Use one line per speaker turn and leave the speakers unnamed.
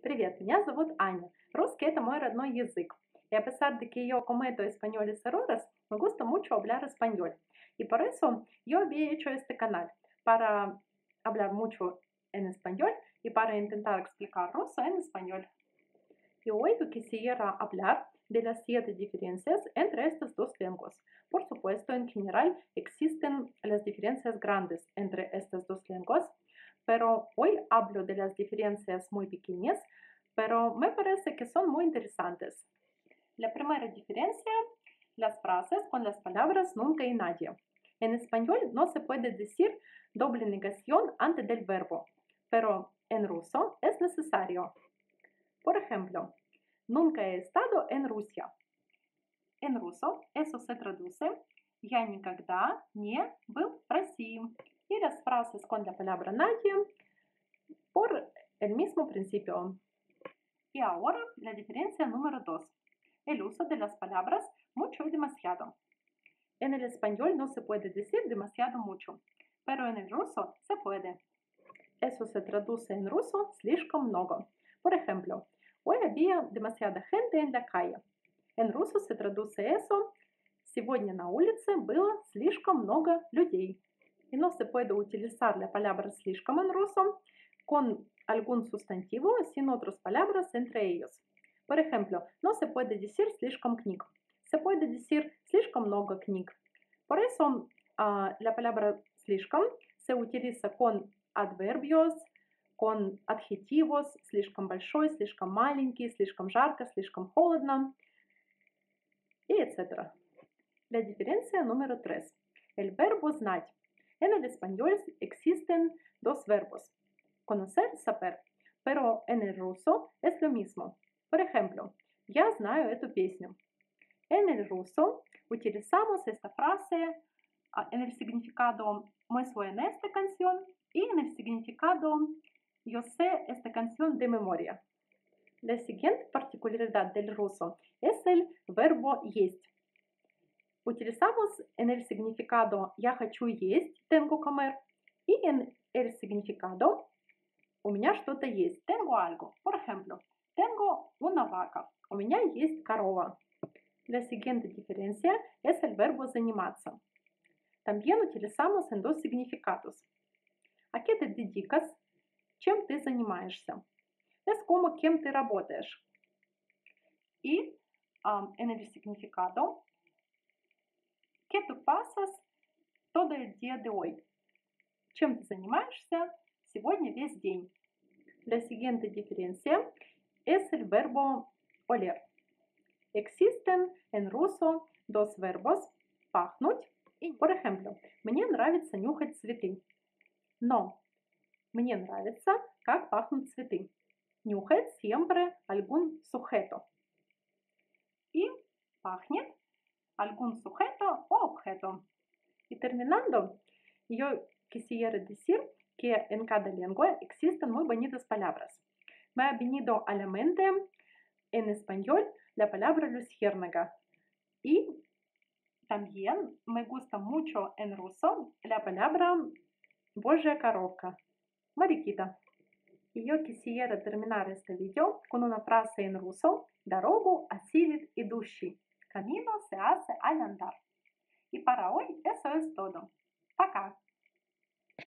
Привет, меня зовут Аня. Rusский это mой родной языc. Y a pesar de que yo cometo españoles errores, me gusta mucho hablar español. Y por eso yo había hecho este canal, para hablar mucho en español y para intentar explicar ruso en español. Y hoy yo quisiera hablar de las siete diferencias entre estas dos lenguas. Por supuesto, en general existen las diferencias grandes entre estas dos lenguas, pero hoy hablo de las diferencias muy pequeñas, pero me parece que son muy interesantes. La primera diferencia, las frases con las palabras nunca y nadie. En español no se puede decir doble negación antes del verbo, pero en ruso es necesario. Por ejemplo, nunca he estado en Rusia. En ruso eso se traduce Я никогда не был в России. Y las frases con la palabra nadie por el mismo principio. Y ahora la diferencia número dos. El uso de las palabras mucho y demasiado. En el español no se puede decir demasiado mucho, pero en el ruso se puede. Eso se traduce en ruso слишком много. Por ejemplo, hoy había demasiada gente en la calle. En ruso se traduce eso Сегодня на улице было слишком много людей. Y no se puede utilizar la palabra слишком ruso con algún sustantivo sin otras palabras entre ellos. Por ejemplo, no se puede decir слишком книг. Se puede decir слишком много книг. Por eso uh, la palabra слишком se utiliza con adverbios, con adjetivos, слишком большой, слишком маленький, слишком жарко, слишком холодно и etc. La diferencia número 3. El verbo знать. En el español existen dos verbos. Conocer, saber. Pero en el ruso es lo mismo. Por ejemplo, я знаю эту песню. En el ruso utilizamos esta frase en el significado me suena esta canción y en el significado yo sé esta canción de memoria. La siguiente particularidad del ruso es el verbo есть. Utilizamos en el significado я хочу есть, tengo comer, y en el significado у меня что-то есть, tengo algo. Por ejemplo, tengo una vaca, у меня есть корова. La siguiente diferencia es el verbo заниматься. También utilizamos en dos significados. ¿A qué te dedicas? Чем ты занимаешься? Es como кем ты работаешь. Y um, en el significado ¿Qué tú pasas todo el día de hoy? Чем ты занимаешься сегодня весь день? La siguiente diferencia es el verbo oler. Existen en ruso dos verbos пахнуть и, por ejemplo, мне нравится нюхать цветы. Но мне нравится, как пахнут цветы. Нюхает siempre algún sujeto. И пахнет algún sujeto o objeto. Y terminando, yo quisiera decir que en cada lengua existen muy bonitas palabras. Me ha venido a la mente en español la palabra luciérnaga y también me gusta mucho en ruso la palabra Божья коровка, Марикита. Y yo quisiera terminar este video con una frase en ruso, дорогу осилит Jordan.